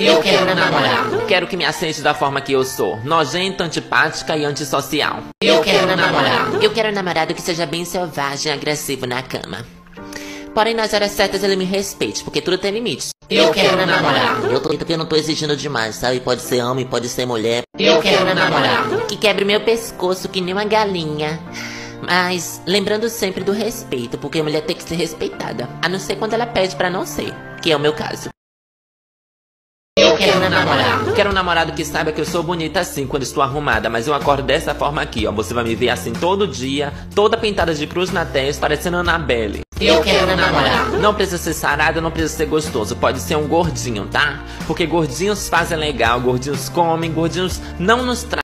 Eu quero namorado. Quero que me aceite da forma que eu sou, nojenta, antipática e antissocial. Eu quero namorado. Eu quero um namorado que seja bem selvagem e agressivo na cama. Porém, nas horas certas ele me respeite, porque tudo tem limite. Eu quero um namorado. Eu tô que eu não tô exigindo demais, sabe? Pode ser homem, pode ser mulher. Eu quero um namorado. Que quebre meu pescoço que nem uma galinha. Mas lembrando sempre do respeito, porque a mulher tem que ser respeitada. A não ser quando ela pede pra não ser, que é o meu caso. Quero um namorado. Quero um namorado que saiba que eu sou bonita assim quando estou arrumada, mas eu acordo dessa forma aqui, ó. Você vai me ver assim todo dia, toda pintada de cruz na testa, parecendo Annabelle. Eu quero um namorado. Não precisa ser sarado, não precisa ser gostoso. Pode ser um gordinho, tá? Porque gordinhos fazem legal, gordinhos comem, gordinhos não nos trazem.